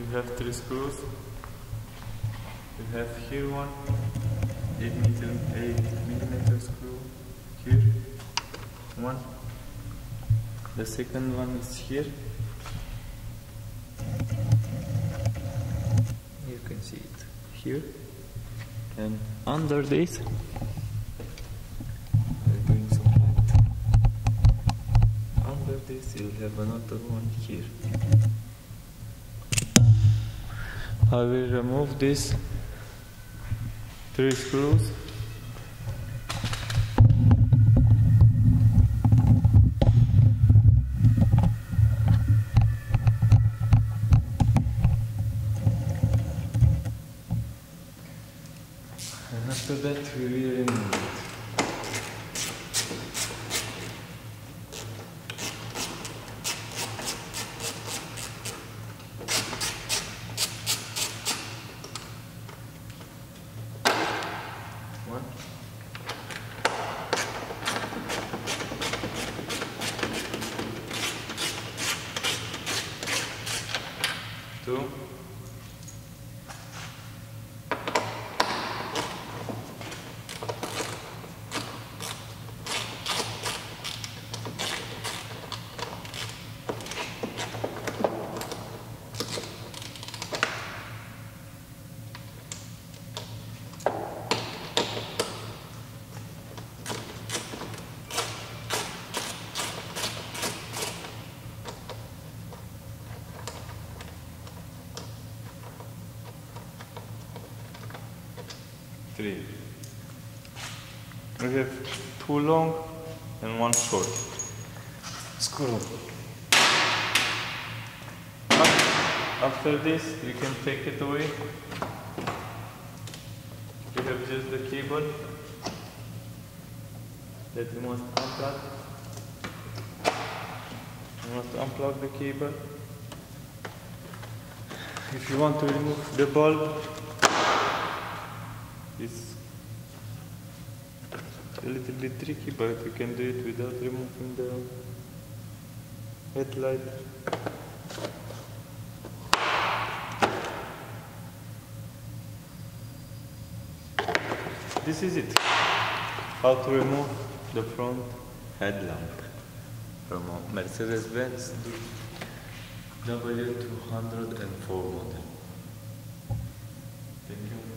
You have three screws. You have here one 8 meter 8 millimeter screw. Here one. The second one is here. You can see it here. And under this. Under this you'll have another one here. I will remove these three screws. And after that we will remove it. One. Two. Three. We have two long and one short. Screw. After this, you can take it away. You have just the cable that you must unplug. You must unplug the cable. If you want to remove the bulb, it's a little bit tricky, but you can do it without removing the headlight. This is it. How to remove the front headlamp from a Mercedes-Benz W204 model. Thank you.